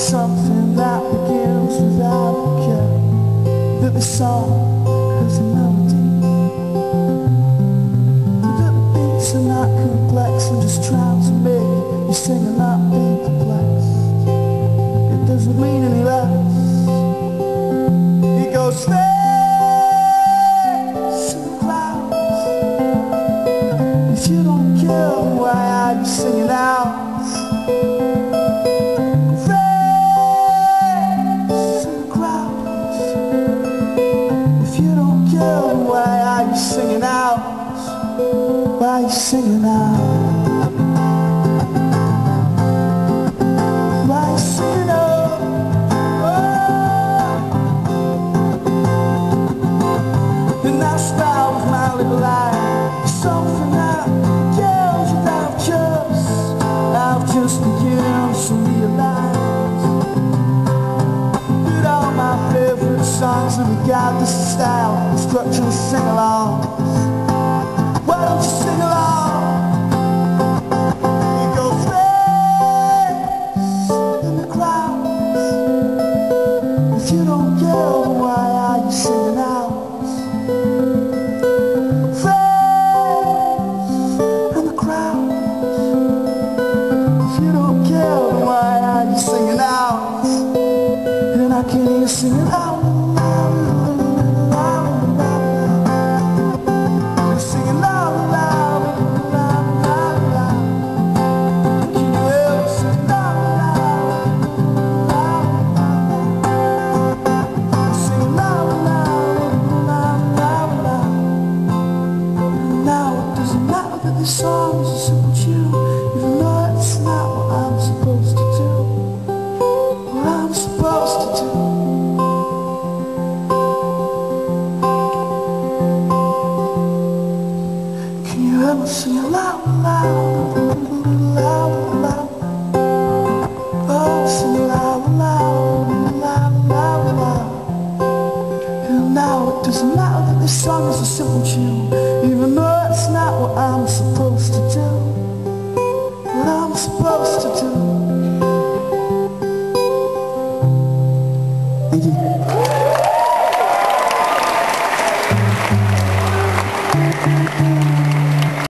something that begins without a care, that the song has a melody, that the beats are not complex and just trying to make you sing and not be perplexed. It doesn't mean any less. It goes space clouds. If you don't care, why are you singing out? You why are you singing out? Why are you singing out? Why are you singing out? Oh. And I start with my little life Something that kills without just I've just begun to songs are regardless of style Structure and sing along this song is a simple tune Even though it's not what I'm supposed to do. What I'm supposed to do. Can you it loud, loud, loud, loud? Oh, loud, loud, loud, loud, loud. And now it doesn't matter that this song is a simple tune Even though I'm supposed to do. What I'm supposed to do